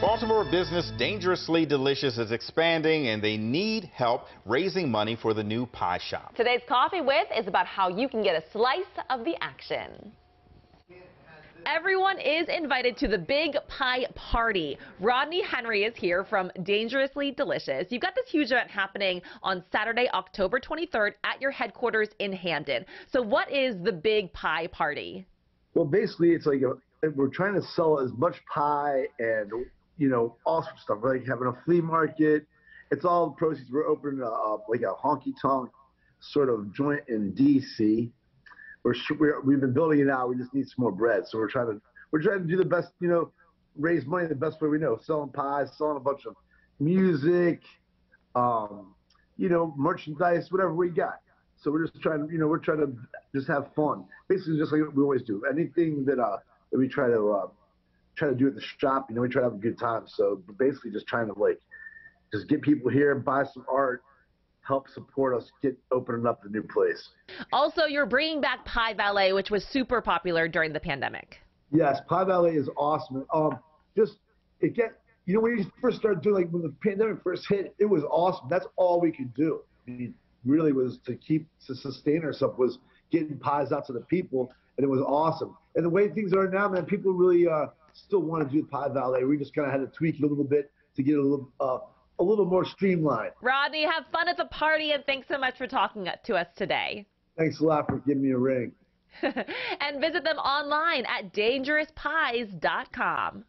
Baltimore business Dangerously Delicious is expanding and they need help raising money for the new pie shop. Today's Coffee With is about how you can get a slice of the action. Everyone is invited to the Big Pie Party. Rodney Henry is here from Dangerously Delicious. You've got this huge event happening on Saturday, October 23rd at your headquarters in Hampden. So what is the Big Pie Party? Well, basically, it's like a, we're trying to sell as much pie and you know awesome stuff. Like having a flea market. It's all the proceeds. We're opening a, a like a honky tonk sort of joint in D.C. We're, we're we've been building it out. We just need some more bread. So we're trying to we're trying to do the best. You know, raise money the best way we know. Selling pies, selling a bunch of music, um, you know, merchandise, whatever we got. So we're just trying you know, we're trying to just have fun. Basically, just like we always do. Anything that uh that we try to uh, try to do at the shop, you know, we try to have a good time. So basically, just trying to like just get people here, buy some art, help support us get opening up the new place. Also, you're bringing back Pie Valet, which was super popular during the pandemic. Yes, Pie Valet is awesome. Um, just it get you know when you first started doing like when the pandemic first hit, it was awesome. That's all we could do. I mean, really was to keep to sustain ourselves was getting pies out to the people, and it was awesome. And the way things are now, man, people really uh, still want to do the Pie Valet. We just kind of had to tweak a little bit to get a little uh, a little more streamlined. Rodney, have fun at the party, and thanks so much for talking to us today. Thanks a lot for giving me a ring. and visit them online at dangerouspies.com.